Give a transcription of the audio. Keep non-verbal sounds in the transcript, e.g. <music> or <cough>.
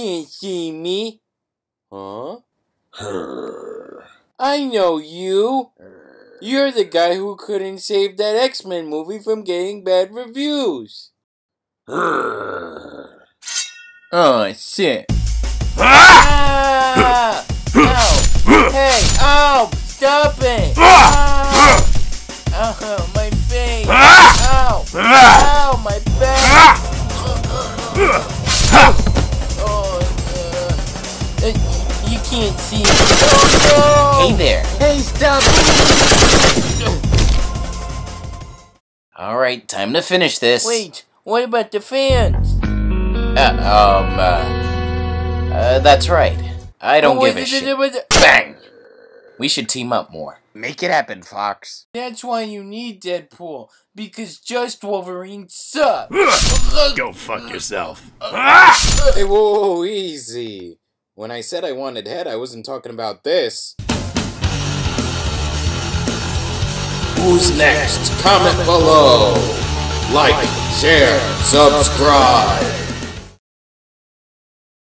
can't see me. Huh? I know you. You're the guy who couldn't save that X-Men movie from getting bad reviews. oh, shit. Ah! ah! Ow! Oh, <coughs> hey! Ow! Stop it! Ow! Ow! My face! Ow! Ow! My back! Uh, uh, uh. Can't see me. Oh, no! Hey there. Hey, stop! Alright, time to finish this. Wait, what about the fans? Uh, um, uh, uh, that's right. I don't Oh, give a th- th- shit. th- th- Bang! We should team up more. Make it happen, Fox. That's why you need Deadpool, because just Wolverine sucks. Go fuck yourself. <laughs> Hey, whoa, whoa, easy. When I said I wanted head, I wasn't talking about this. Who's next? Comment below. Like, share, subscribe.